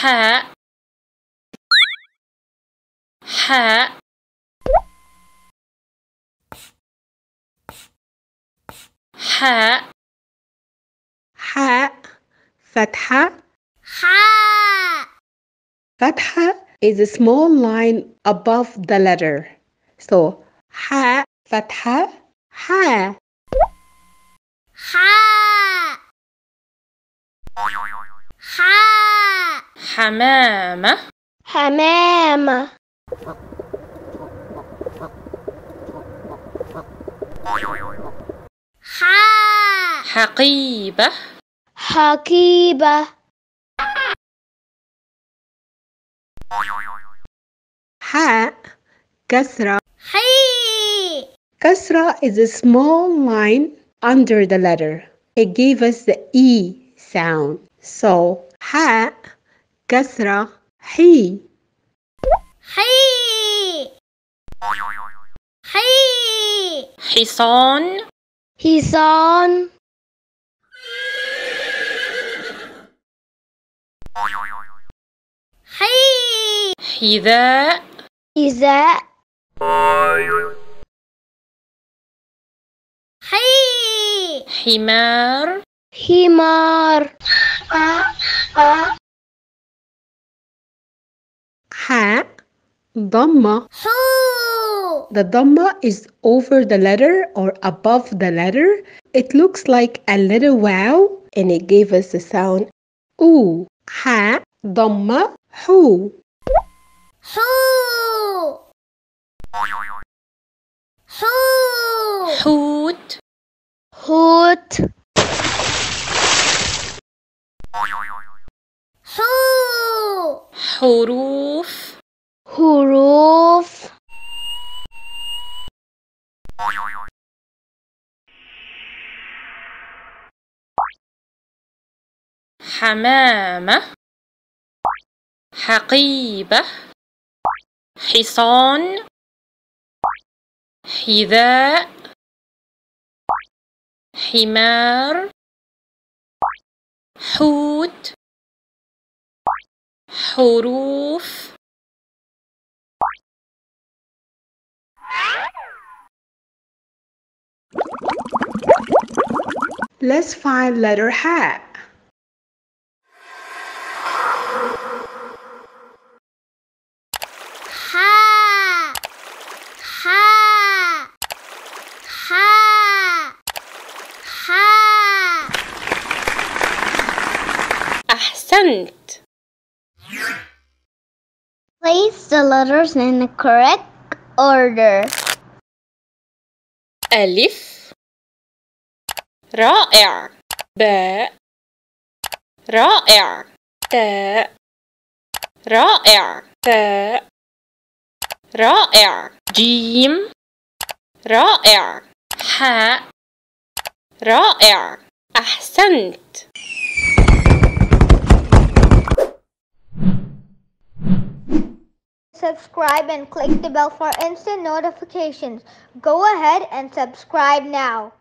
hat hat hat hat fatha ha fatha is a small line above the letter. So ha fatha ha حمامة حمامة حاء حقيبة حقيبة حاء كسرة حي Kasra is a small line under the letter. It gave us the E sound. So, ha, kasra, he. حي. حي. حصان. حصان. حي. حذاء. حذاء. حي. حمار. حمار. Ha. Dhamma. Ho. The Dhamma is over the letter or above the letter. It looks like a little waw and it gave us the sound oo. Ha. Dhamma. Hu. Hu. Hu. Hoot. Hoot. Ho. Hurut. حمامة حقيبة حصان حذاء حمار حوت حروف Let's find letter ha. أحسنت Place the letters in the correct order. ألف رائع باء رائع تاء رائع ثاء رائع جيم رائع حاء رائع أحسنت Subscribe and click the bell for instant notifications. Go ahead and subscribe now.